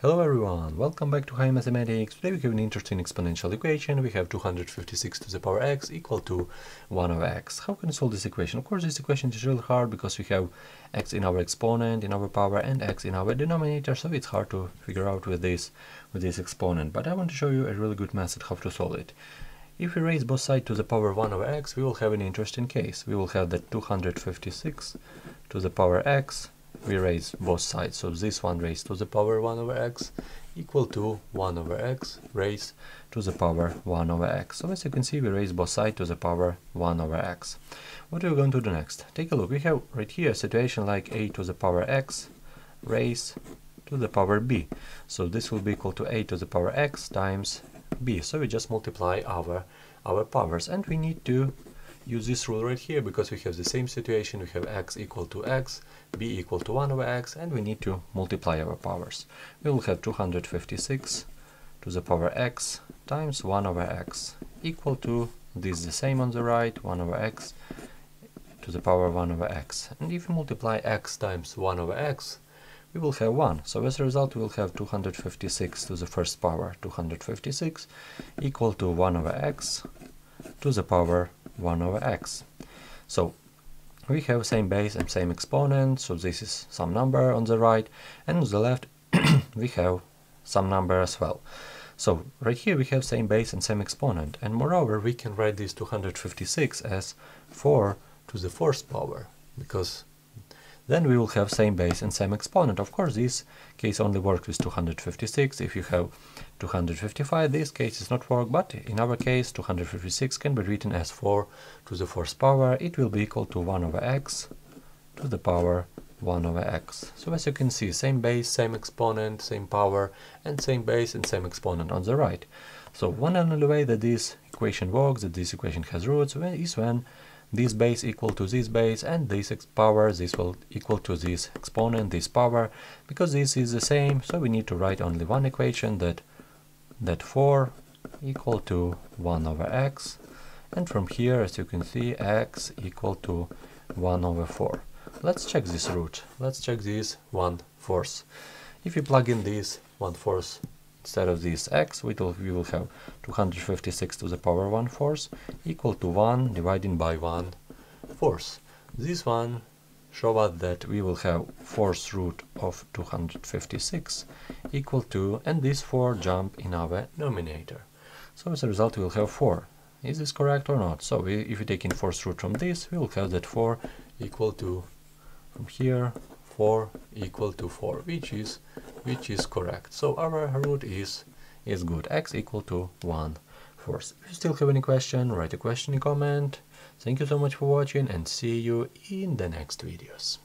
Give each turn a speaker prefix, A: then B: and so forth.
A: Hello everyone, welcome back to High Mathematics. Today we have an interesting exponential equation. We have 256 to the power x equal to 1 over x. How can we solve this equation? Of course this equation is really hard because we have x in our exponent, in our power, and x in our denominator, so it's hard to figure out with this, with this exponent. But I want to show you a really good method how to solve it. If we raise both sides to the power 1 over x, we will have an interesting case. We will have that 256 to the power x we raise both sides. So this one raised to the power 1 over x equal to 1 over x raised to the power 1 over x. So as you can see, we raise both sides to the power 1 over x. What are we going to do next? Take a look. We have right here a situation like a to the power x raised to the power b. So this will be equal to a to the power x times b. So we just multiply our our powers and we need to use this rule right here because we have the same situation. We have x equal to x, b equal to 1 over x, and we need to multiply our powers. We will have 256 to the power x times 1 over x equal to this the same on the right, 1 over x to the power 1 over x. And if we multiply x times 1 over x, we will have 1. So as a result, we will have 256 to the first power, 256, equal to 1 over x to the power 1 over x. So we have same base and same exponent, so this is some number on the right, and on the left we have some number as well. So right here we have same base and same exponent, and moreover we can write this 256 as 4 to the fourth power, because then we will have same base and same exponent. Of course, this case only works with 256. If you have 255, this case is not work, but in our case, 256 can be written as 4 to the fourth power. It will be equal to 1 over x to the power 1 over x. So as you can see, same base, same exponent, same power, and same base and same exponent on the right. So one and only way that this equation works, that this equation has roots, is when this base equal to this base and this power this will equal to this exponent this power because this is the same so we need to write only one equation that that 4 equal to 1 over x and from here as you can see x equal to 1 over 4 let's check this root. Let's check this 1 fourth. If you plug in this 1 fourth instead of this x, we will, we will have 256 to the power 1 fourth equal to 1 divided by 1 fourth. This one show us that we will have fourth root of 256 equal to, and this 4 jump in our denominator. So as a result we will have 4. Is this correct or not? So we, if we take in fourth root from this, we will have that 4 equal to, from here, 4 equal to 4, which is which is correct. So our root is is good. x equal to 1 fourth. If you still have any question, write a question in comment. Thank you so much for watching and see you in the next videos.